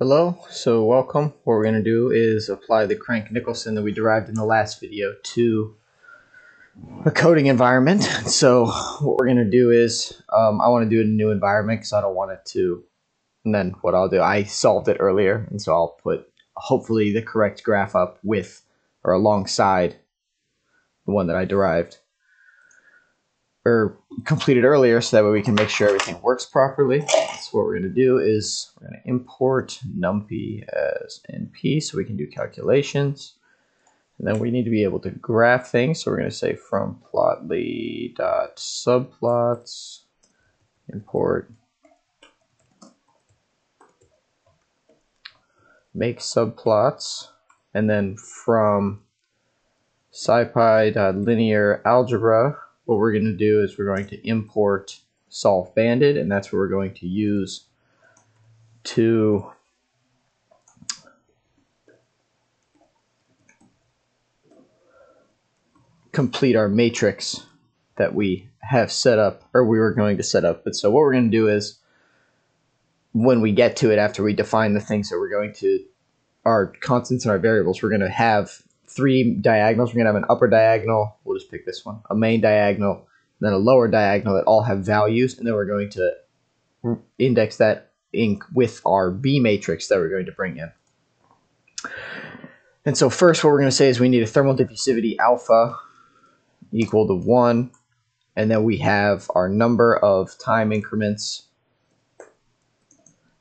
Hello, so welcome. What we're going to do is apply the Crank-Nicolson that we derived in the last video to a coding environment. So what we're going to do is, um, I want to do a new environment because I don't want it to, and then what I'll do, I solved it earlier, and so I'll put hopefully the correct graph up with or alongside the one that I derived or completed earlier so that way we can make sure everything works properly. So what we're going to do is we're going to import numpy as np so we can do calculations. And then we need to be able to graph things. So we're going to say from plotly dot subplots import make subplots and then from scipy dot linear algebra what we're going to do is we're going to import solve banded, and that's what we're going to use to complete our matrix that we have set up, or we were going to set up. But so what we're going to do is when we get to it, after we define the things that we're going to, our constants and our variables, we're going to have three diagonals. We're going to have an upper diagonal. We'll just pick this one. A main diagonal, then a lower diagonal that all have values. And then we're going to index that in with our B matrix that we're going to bring in. And so first what we're going to say is we need a thermal diffusivity alpha equal to 1. And then we have our number of time increments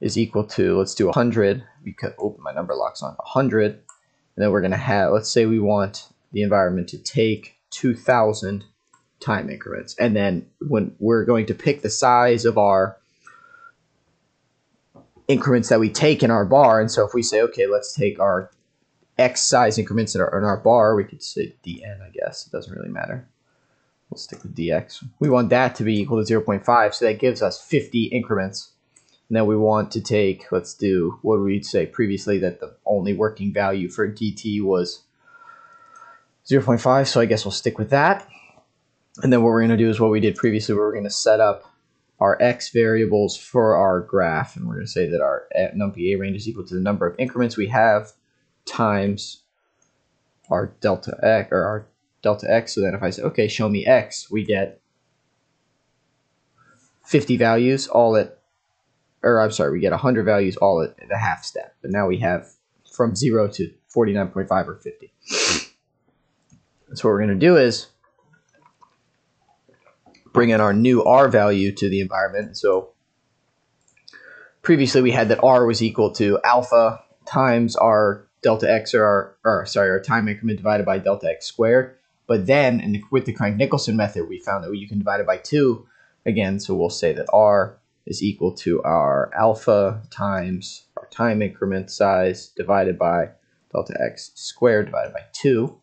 is equal to, let's do 100. Because, oh, my number locks on 100 and then we're going to have, let's say we want the environment to take 2,000 time increments. And then when we're going to pick the size of our increments that we take in our bar. And so if we say, okay, let's take our X size increments in our, in our bar, we could say dn, I guess. It doesn't really matter. We'll stick with dx. We want that to be equal to 0.5, so that gives us 50 increments. Now we want to take, let's do what we'd say previously that the only working value for dt was 0.5, so I guess we'll stick with that. And then what we're going to do is what we did previously, where we're going to set up our x variables for our graph, and we're going to say that our eh, numpy arange is equal to the number of increments we have times our delta x, or our delta x. So then if I say, okay, show me x, we get 50 values all at or I'm sorry, we get 100 values all at the half step. But now we have from 0 to 49.5 or 50. So what we're going to do is bring in our new R value to the environment. So previously we had that R was equal to alpha times our delta x or our, or sorry, our time increment divided by delta x squared. But then in the, with the Crank-Nicolson method, we found that you can divide it by 2 again. So we'll say that R is equal to our alpha times our time increment size divided by delta x squared divided by 2.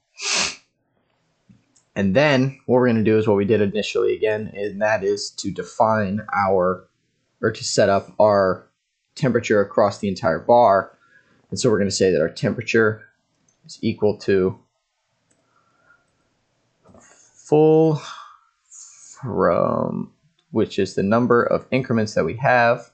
And then what we're going to do is what we did initially again, and that is to define our, or to set up our temperature across the entire bar. And so we're going to say that our temperature is equal to full from which is the number of increments that we have.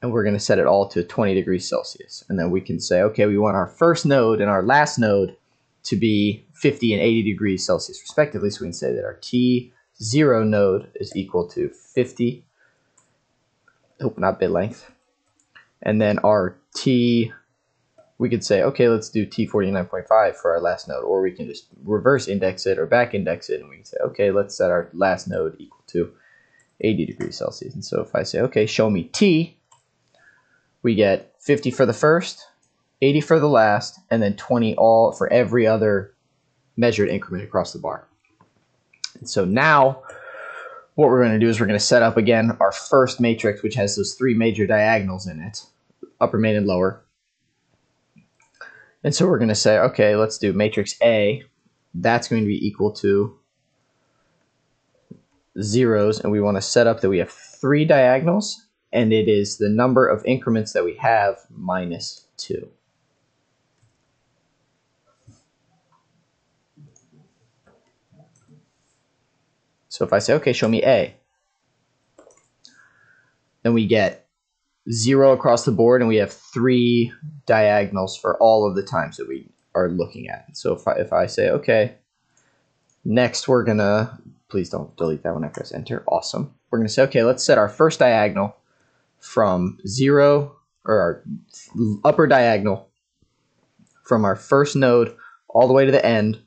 And we're going to set it all to 20 degrees Celsius. And then we can say, okay, we want our first node and our last node to be 50 and 80 degrees Celsius respectively. So we can say that our T0 node is equal to 50. Oh, not bit length. And then our T, we could say, okay, let's do T49.5 for our last node. Or we can just reverse index it or back index it. And we can say, okay, let's set our last node equal to 80 degrees Celsius. And so if I say, okay, show me T, we get 50 for the first, 80 for the last, and then 20 all for every other measured increment across the bar. And so now what we're going to do is we're going to set up again our first matrix, which has those three major diagonals in it, upper, main, and lower. And so we're going to say, okay, let's do matrix A. That's going to be equal to zeros and we want to set up that we have three diagonals and it is the number of increments that we have minus 2. So if I say, okay, show me A, then we get zero across the board, and we have three diagonals for all of the times that we are looking at. So if I, if I say, okay, next we're gonna, please don't delete that when I press enter, awesome. We're gonna say, okay, let's set our first diagonal from zero, or our upper diagonal from our first node all the way to the end.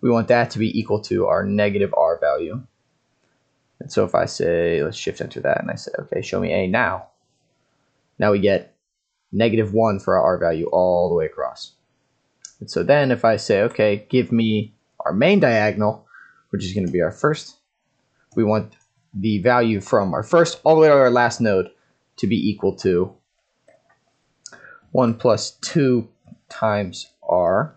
We want that to be equal to our negative r value. And so if I say, let's shift enter that, and I say, okay, show me a now. Now we get negative 1 for our r value all the way across. And so then if I say, okay, give me our main diagonal, which is going to be our first, we want the value from our first all the way to our last node to be equal to 1 plus 2 times r.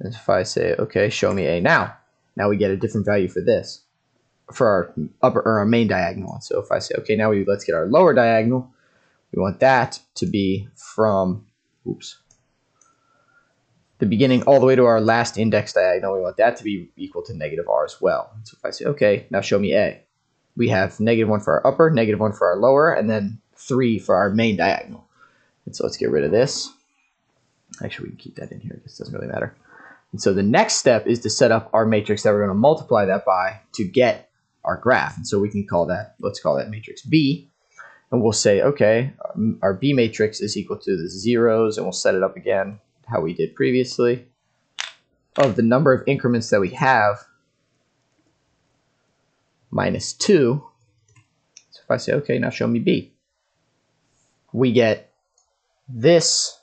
And if I say, okay, show me a now, now we get a different value for this, for our upper or our main diagonal. So if I say, okay, now we let's get our lower diagonal, we want that to be from oops, the beginning all the way to our last index diagonal, we want that to be equal to negative r as well. So if I say, okay, now show me a, we have negative 1 for our upper, negative 1 for our lower, and then 3 for our main diagonal. And so let's get rid of this. Actually, we can keep that in here. This doesn't really matter. And so the next step is to set up our matrix that we're going to multiply that by to get our graph. And so we can call that, let's call that matrix B and we'll say, okay, um, our B matrix is equal to the zeros, and we'll set it up again how we did previously, of the number of increments that we have minus 2. So if I say, okay, now show me B, we get this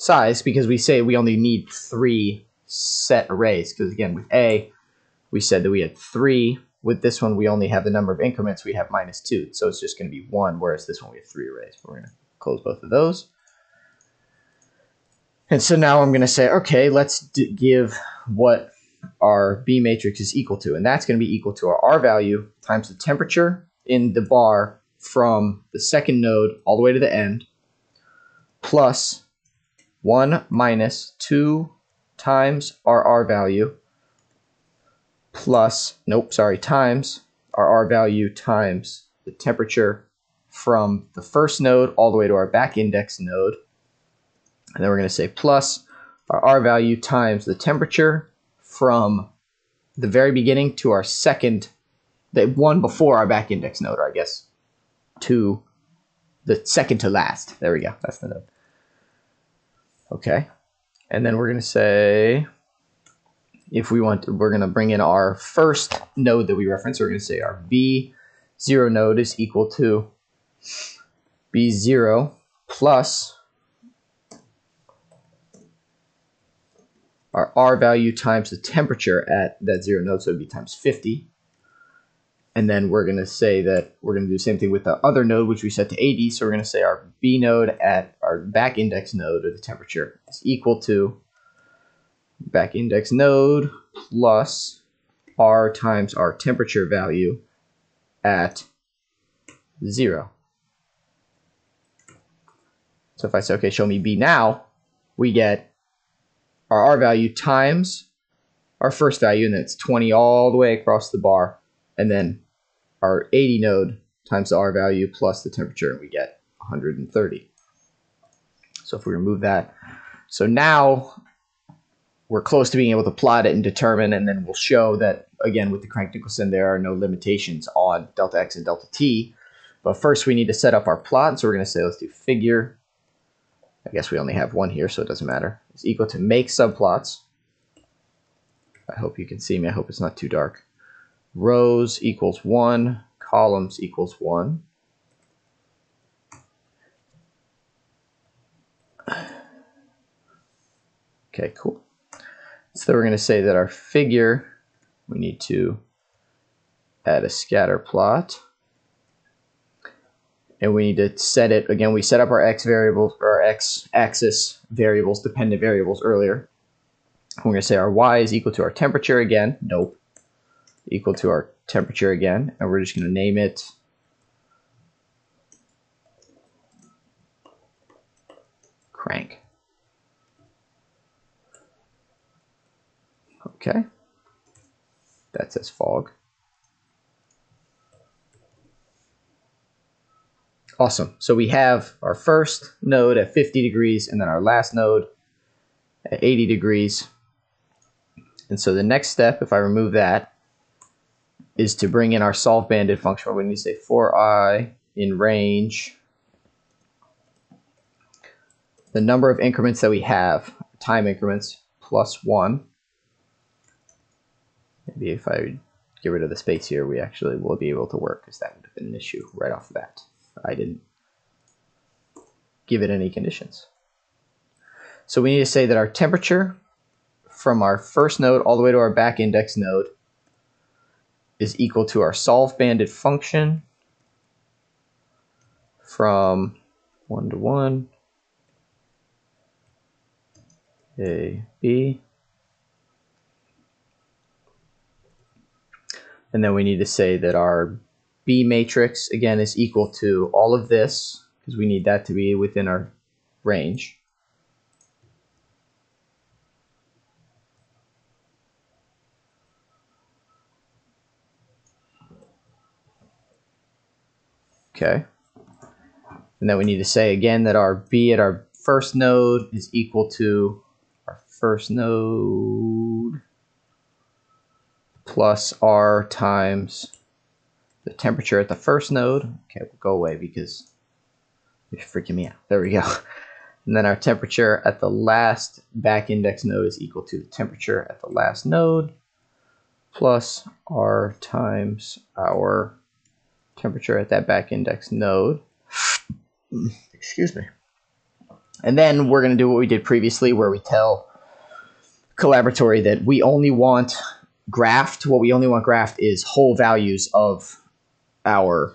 size because we say we only need three set arrays. Because again, with A, we said that we had three with this one, we only have the number of increments. We have minus 2. So it's just going to be 1, whereas this one we have 3 arrays. We're going to close both of those. And so now I'm going to say, okay, let's give what our B matrix is equal to. And that's going to be equal to our R value times the temperature in the bar from the second node all the way to the end plus 1 minus 2 times our R value plus, nope, sorry, times our R value times the temperature from the first node all the way to our back index node. And then we're going to say plus our R value times the temperature from the very beginning to our second, the one before our back index node, or I guess to the second to last. There we go. That's the node. Okay. And then we're going to say if we want, to, we're going to bring in our first node that we reference. We're going to say our B0 node is equal to B0 plus our R value times the temperature at that zero node, so it'd be times 50. And then we're going to say that we're going to do the same thing with the other node, which we set to 80. So we're going to say our B node at our back index node, or the temperature, is equal to back index node plus r times our temperature value at 0. So if I say, okay, show me B now, we get our R value times our first value, and that's 20 all the way across the bar, and then our 80 node times the R value plus the temperature, and we get 130. So if we remove that, so now we're close to being able to plot it and determine, and then we'll show that, again, with the Crank-Nicolson, there are no limitations on delta x and delta t. But first, we need to set up our plot. So we're going to say, let's do figure. I guess we only have one here, so it doesn't matter. It's equal to make subplots. I hope you can see me. I hope it's not too dark. Rows equals 1. Columns equals 1. Okay, cool. So we're going to say that our figure, we need to add a scatter plot. And we need to set it, again, we set up our x variables, or our x axis variables, dependent variables earlier. We're going to say our y is equal to our temperature again. Nope. Equal to our temperature again. And we're just going to name it crank. Okay. That says fog. Awesome. So we have our first node at 50 degrees and then our last node at 80 degrees. And so the next step, if I remove that, is to bring in our solve banded function. We need to say for i in range, the number of increments that we have, time increments, plus 1. Maybe if I get rid of the space here, we actually will be able to work, because that would have been an issue right off the bat. I didn't give it any conditions. So we need to say that our temperature from our first node all the way to our back index node is equal to our solve banded function from 1 to 1 A, B. And then we need to say that our B matrix, again, is equal to all of this, because we need that to be within our range. Okay. And then we need to say again that our B at our first node is equal to our first node plus R times the temperature at the first node. Okay, we'll go away because you're freaking me out. There we go. And then our temperature at the last back index node is equal to the temperature at the last node plus R times our temperature at that back index node. Excuse me. And then we're going to do what we did previously where we tell Colaboratory that we only want graphed. What we only want graphed is whole values of our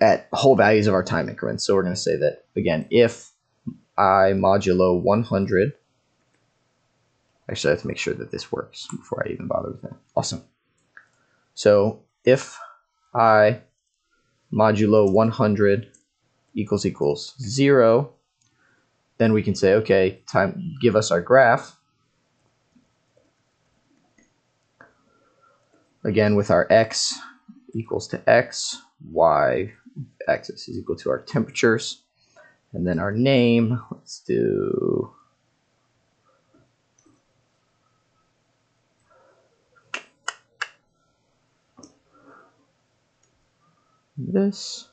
at whole values of our time increments. So we're going to say that again, if i modulo 100, actually I have to make sure that this works before I even bother with it. Awesome. So if i modulo 100 equals equals 0, then we can say, okay, time give us our graph. Again, with our x equals to x, y axis is equal to our temperatures, and then our name, let's do this.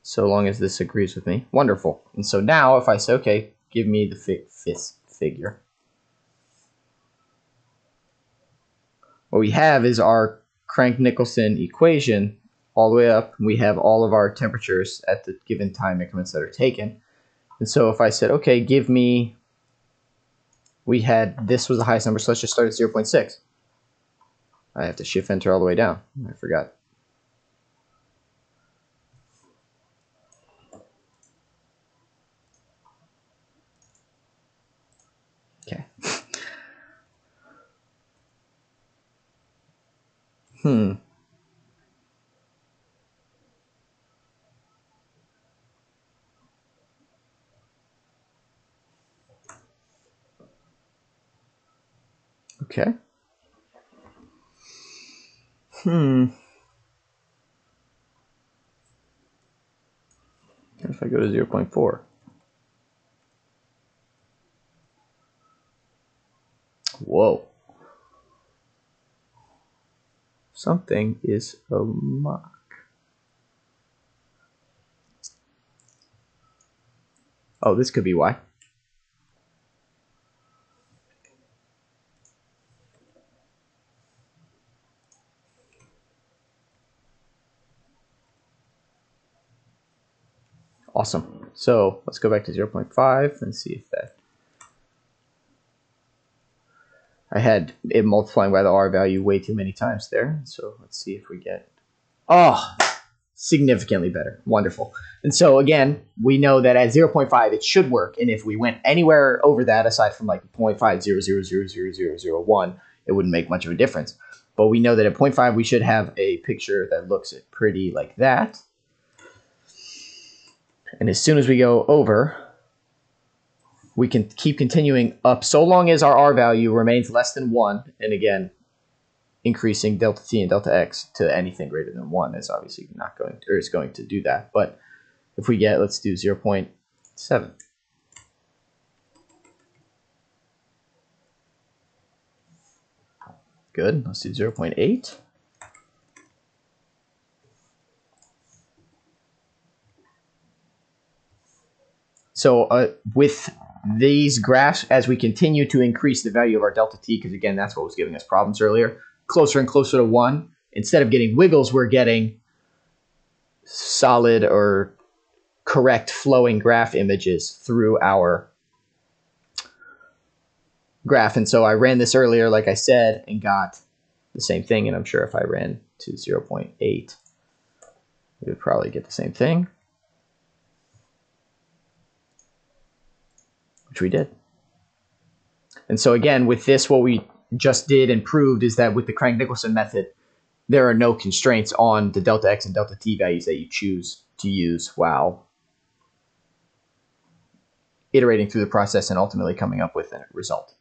So long as this agrees with me. Wonderful. And so now if I say, okay, give me the fi fifth figure. What we have is our Crank-Nicolson equation all the way up. We have all of our temperatures at the given time increments that are taken. And so if I said, okay, give me, we had, this was the highest number, so let's just start at 0.6. I have to shift enter all the way down. I forgot. Hmm. Okay. Hmm. If I go to 0 0.4. Whoa. Something is amok. Oh, this could be why. Awesome. So let's go back to 0.5 and see if that I had it multiplying by the R value way too many times there. So let's see if we get, oh, significantly better. Wonderful. And so again, we know that at 0.5, it should work. And if we went anywhere over that, aside from like 0.5000001, it wouldn't make much of a difference. But we know that at 0.5, we should have a picture that looks pretty like that. And as soon as we go over, we can keep continuing up so long as our R value remains less than 1. And again, increasing delta t and delta x to anything greater than 1 is obviously not going to, or is going to do that. But if we get, let's do 0.7. Good. Let's do 0.8. So uh, with these graphs, as we continue to increase the value of our delta t, because again, that's what was giving us problems earlier, closer and closer to 1, instead of getting wiggles, we're getting solid or correct flowing graph images through our graph. And so I ran this earlier, like I said, and got the same thing. And I'm sure if I ran to 0.8, we would probably get the same thing. Which we did. And so again, with this, what we just did and proved is that with the Crank-Nicolson method, there are no constraints on the delta x and delta t values that you choose to use while iterating through the process and ultimately coming up with a result.